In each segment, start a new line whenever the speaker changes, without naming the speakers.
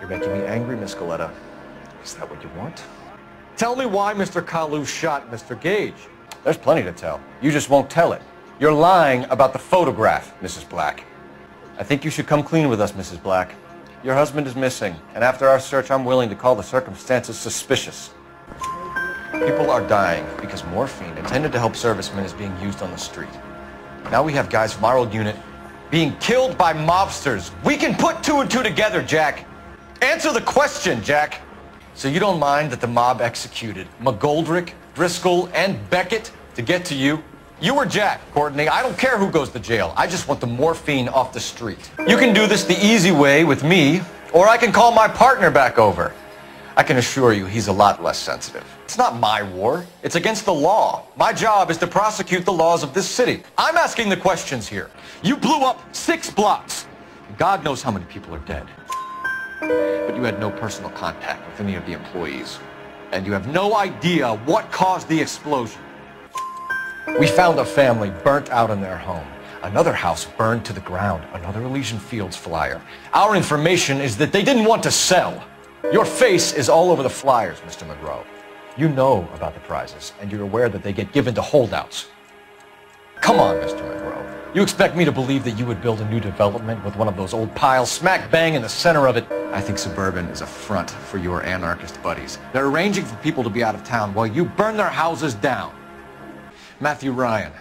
You're making me angry, Miss Galetta. Is that what you want? Tell me why Mr. Kalu shot Mr. Gage. There's plenty to tell. You just won't tell it. You're lying about the photograph, Mrs. Black. I think you should come clean with us, Mrs. Black. Your husband is missing, and after our search, I'm willing to call the circumstances suspicious. People are dying because morphine intended to help servicemen is being used on the street. Now we have guys from our old unit being killed by mobsters. We can put two and two together, Jack. Answer the question, Jack. So you don't mind that the mob executed McGoldrick, Driscoll, and Beckett to get to you? You or Jack, Courtney, I don't care who goes to jail. I just want the morphine off the street. You can do this the easy way with me, or I can call my partner back over. I can assure you he's a lot less sensitive. It's not my war. It's against the law. My job is to prosecute the laws of this city. I'm asking the questions here. You blew up six blocks. God knows how many people are dead. But you had no personal contact with any of the employees. And you have no idea what caused the explosion. We found a family burnt out in their home. Another house burned to the ground. Another Elysian Fields flyer. Our information is that they didn't want to sell. Your face is all over the flyers, Mr. Monroe. You know about the prizes, and you're aware that they get given to holdouts. Come on, Mr. Monroe. You expect me to believe that you would build a new development with one of those old piles smack bang in the center of it? I think Suburban is a front for your anarchist buddies. They're arranging for people to be out of town while you burn their houses down. Matthew Ryan,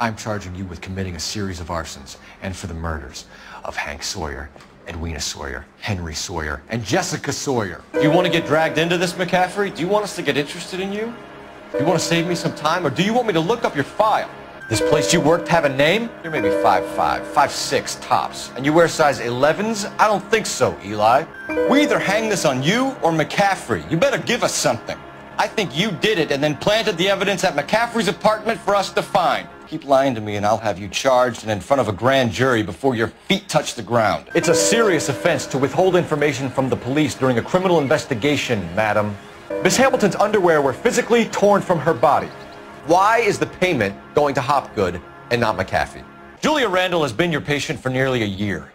I'm charging you with committing a series of arsons and for the murders of Hank Sawyer, Edwina Sawyer, Henry Sawyer, and Jessica Sawyer. Do you want to get dragged into this, McCaffrey? Do you want us to get interested in you? Do you want to save me some time, or do you want me to look up your file? This place you worked have a name? You're maybe 5'5", 5'6", tops. And you wear size 11s? I don't think so, Eli. We either hang this on you or McCaffrey. You better give us something. I think you did it and then planted the evidence at McCaffrey's apartment for us to find. Keep lying to me and I'll have you charged and in front of a grand jury before your feet touch the ground. It's a serious offense to withhold information from the police during a criminal investigation, madam. Miss Hamilton's underwear were physically torn from her body. Why is the payment going to Hopgood and not McAfee? Julia Randall has been your patient for nearly a year.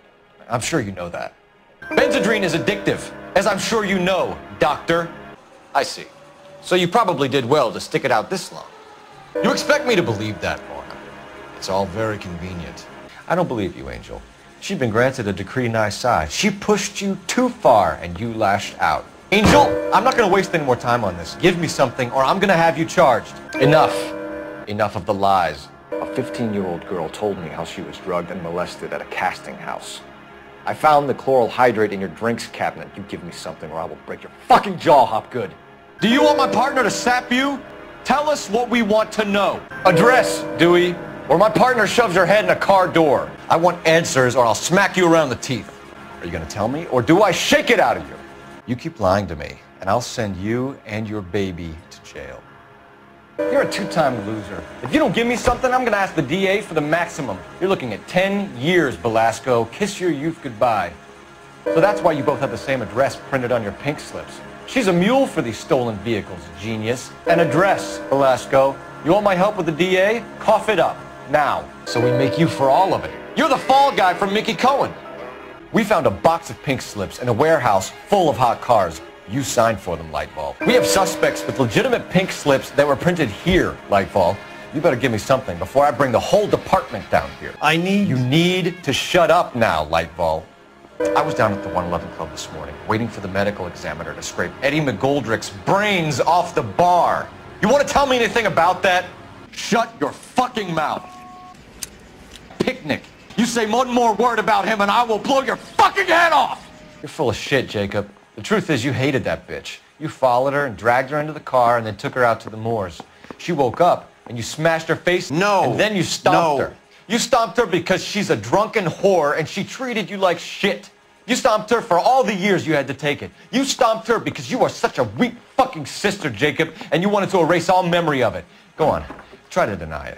I'm sure you know that. Benzedrine is addictive, as I'm sure you know, doctor. I see. So you probably did well to stick it out this long. You expect me to believe that, Lorna? It's all very convenient. I don't believe you, Angel. She'd been granted a decree nisi. She pushed you too far, and you lashed out. Angel, I'm not going to waste any more time on this. Give me something, or I'm going to have you charged. Enough. Enough of the lies. A 15-year-old girl told me how she was drugged and molested at a casting house. I found the chloral hydrate in your drinks cabinet. You give me something, or I will break your fucking jaw, Hopgood. Do you want my partner to sap you? Tell us what we want to know. Address, Dewey, or my partner shoves your head in a car door. I want answers or I'll smack you around the teeth. Are you going to tell me, or do I shake it out of you? You keep lying to me, and I'll send you and your baby to jail. You're a two-time loser. If you don't give me something, I'm going to ask the DA for the maximum. You're looking at 10 years, Belasco. Kiss your youth goodbye. So that's why you both have the same address printed on your pink slips. She's a mule for these stolen vehicles, genius. An address, Belasco. You want my help with the DA? Cough it up, now, so we make you for all of it. You're the fall guy from Mickey Cohen. We found a box of pink slips in a warehouse full of hot cars. You signed for them, Lightball. We have suspects with legitimate pink slips that were printed here, Lightball. You better give me something before I bring the whole department down here.
I need...
You need to shut up now, Lightball. I was down at the 111 Club this morning, waiting for the medical examiner to scrape Eddie McGoldrick's brains off the bar. You want to tell me anything about that? Shut your fucking mouth. Picnic. You say one more word about him and I will blow your fucking head off! You're full of shit, Jacob. The truth is you hated that bitch. You followed her and dragged her into the car and then took her out to the moors. She woke up and you smashed her face.
No.
And then you stomped
no.
her. You stomped her because she's a drunken whore and she treated you like shit. You stomped her for all the years you had to take it. You stomped her because you are such a weak fucking sister, Jacob, and you wanted to erase all memory of it. Go on. Try to deny it.